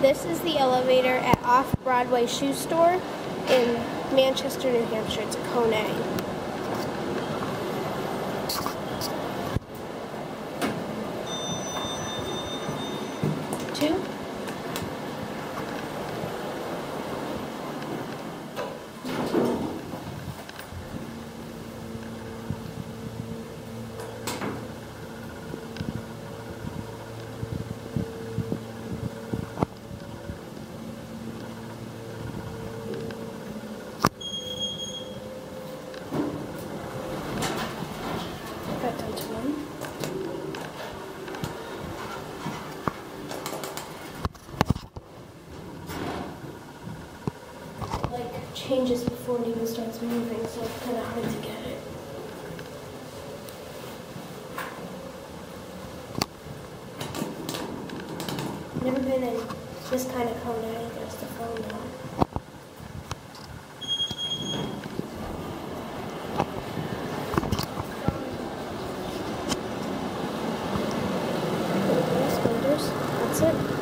This is the elevator at Off Broadway Shoe Store in Manchester, New Hampshire. It's a Kone. Two. Like changes before it even starts moving, so it's kind of hard to get it. Never been in this kind of Kone either, it's the phone. Escalators, that's it.